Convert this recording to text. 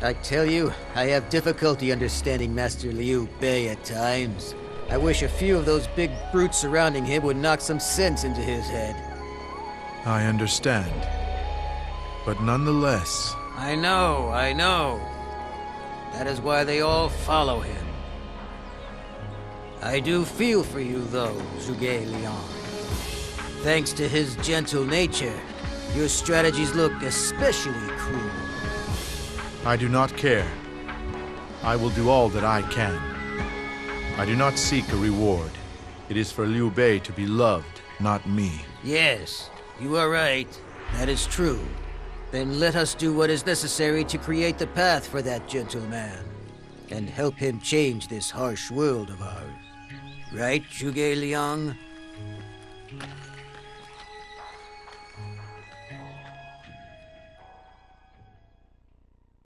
I tell you, I have difficulty understanding Master Liu Bei at times. I wish a few of those big brutes surrounding him would knock some sense into his head. I understand. But nonetheless, I know, I know. That is why they all follow him. I do feel for you, though, Zhuge Liang. Thanks to his gentle nature, your strategies look especially cruel. I do not care. I will do all that I can. I do not seek a reward. It is for Liu Bei to be loved, not me. Yes, you are right. That is true. Then let us do what is necessary to create the path for that gentleman, and help him change this harsh world of ours. Right, Zhuge Liang?